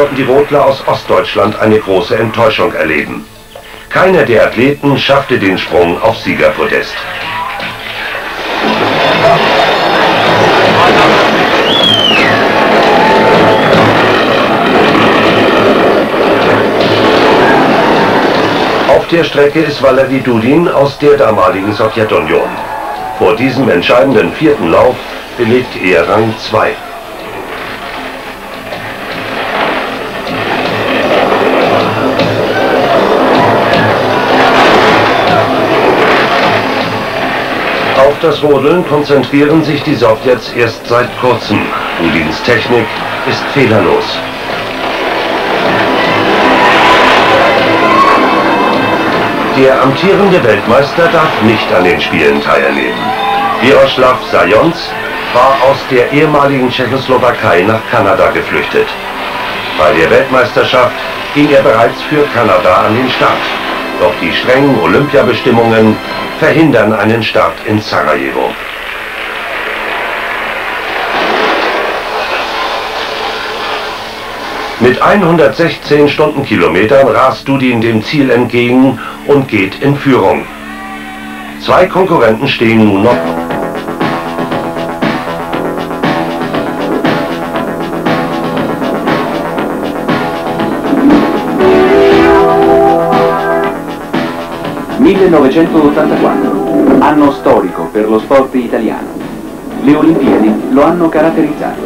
konnten die Rodler aus Ostdeutschland eine große Enttäuschung erleben. Keiner der Athleten schaffte den Sprung auf Siegerpodest. Auf der Strecke ist Valery Dudin aus der damaligen Sowjetunion. Vor diesem entscheidenden vierten Lauf belegt er Rang 2. das Rodeln konzentrieren sich die Sowjets erst seit kurzem. Dudins Technik ist fehlerlos. Der amtierende Weltmeister darf nicht an den Spielen teilnehmen. Miroslav Sajons war aus der ehemaligen Tschechoslowakei nach Kanada geflüchtet. Bei der Weltmeisterschaft ging er bereits für Kanada an den Start. Doch die strengen Olympiabestimmungen verhindern einen Start in Sarajevo. Mit 116 Stundenkilometern rast Dudin dem Ziel entgegen und geht in Führung. Zwei Konkurrenten stehen nun noch. «1984, anno storico per lo sport italiano. Le Olimpiadi lo hanno caratterizzato.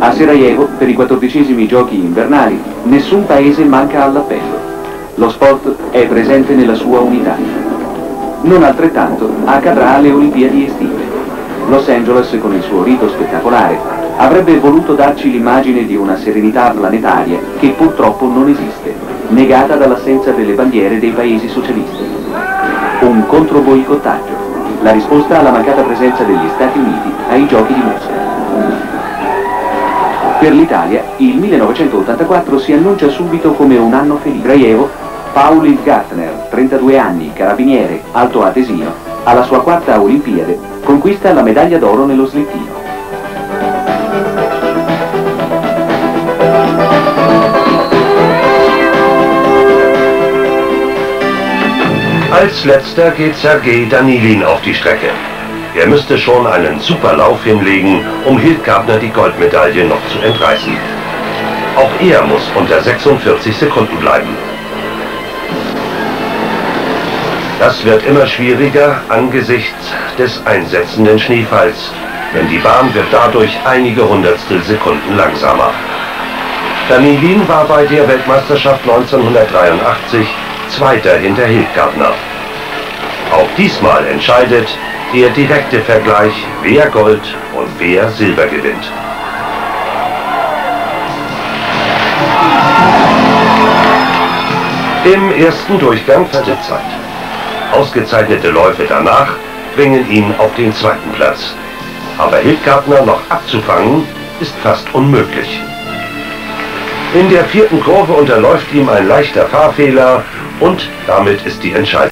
A Sarajevo, per i quattordicesimi giochi invernali, nessun paese manca all'appello. Lo sport è presente nella sua unità. Non altrettanto accadrà alle Olimpiadi estive. Los Angeles, con il suo rito spettacolare, avrebbe voluto darci l'immagine di una serenità planetaria che purtroppo non esiste, negata dall'assenza delle bandiere dei paesi socialisti. Un controboicottaggio, la risposta alla mancata presenza degli Stati Uniti ai giochi di Mosca. Per l'Italia il 1984 si annuncia subito come un anno felice. Grajevo, Pauli Gartner, 32 anni, carabiniere, alto atesino, alla sua quarta Olimpiade, conquista la medaglia d'oro nello slittino. Als letzter geht Sergei Danilin auf die Strecke. Er müsste schon einen super Lauf hinlegen, um Hildgardner die Goldmedaille noch zu entreißen. Auch er muss unter 46 Sekunden bleiben. Das wird immer schwieriger angesichts des einsetzenden Schneefalls, denn die Bahn wird dadurch einige Hundertstel Sekunden langsamer. Danilin war bei der Weltmeisterschaft 1983 Zweiter hinter Hildgardner. Auch diesmal entscheidet der direkte Vergleich, wer Gold und wer Silber gewinnt. Im ersten Durchgang verliert Zeit. Ausgezeichnete Läufe danach bringen ihn auf den zweiten Platz. Aber Hildgartner noch abzufangen, ist fast unmöglich. In der vierten Kurve unterläuft ihm ein leichter Fahrfehler und damit ist die Entscheidung.